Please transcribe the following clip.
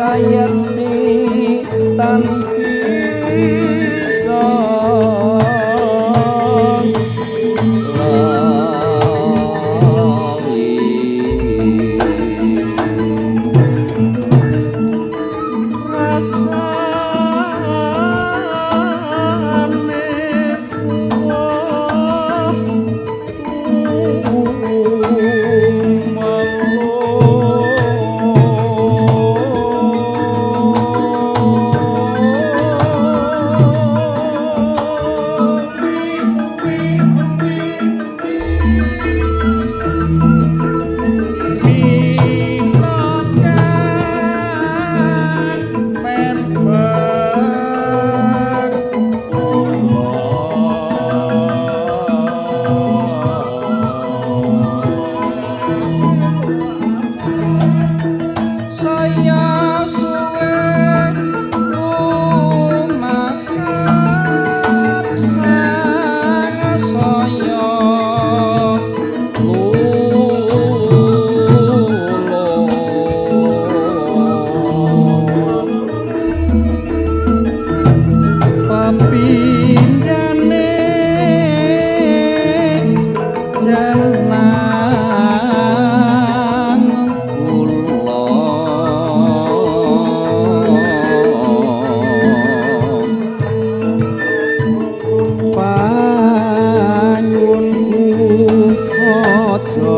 am. saya not